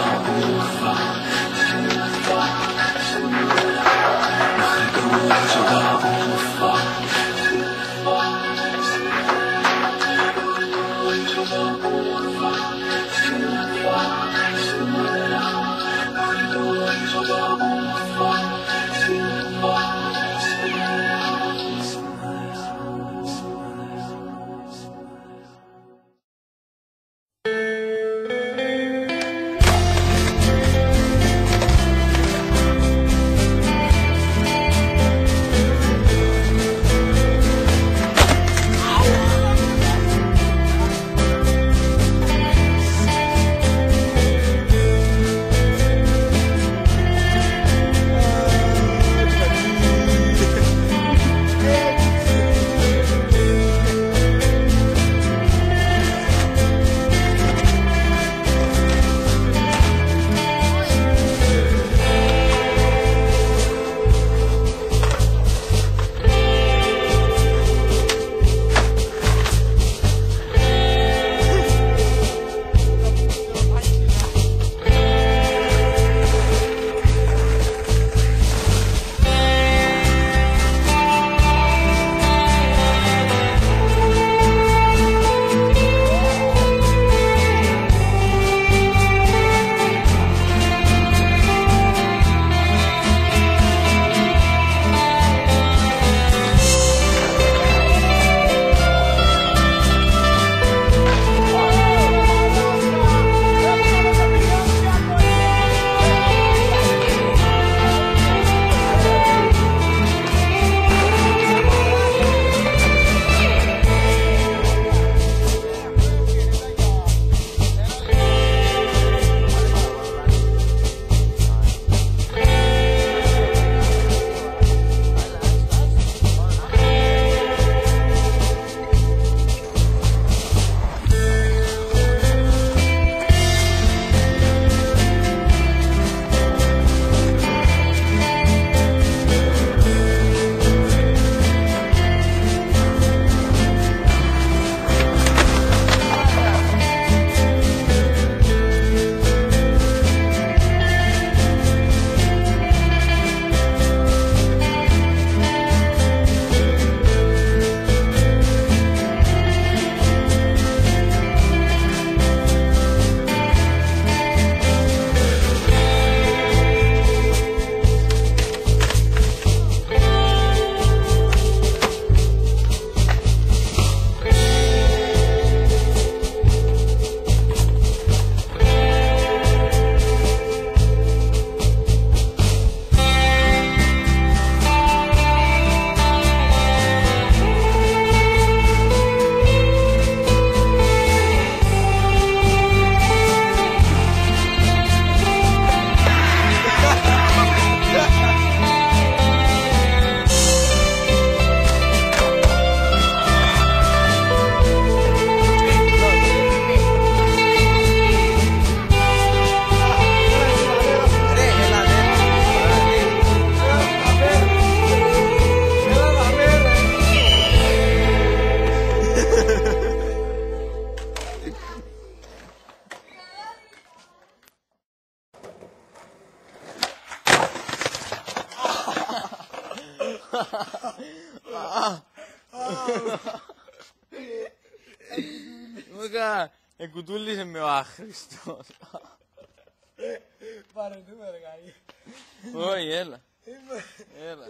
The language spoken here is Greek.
we broke up Μούκα, εκουτούλησε με ο άχρηστος. Πάρε νούμερο, γαί. Όχι, έλα. Έλα.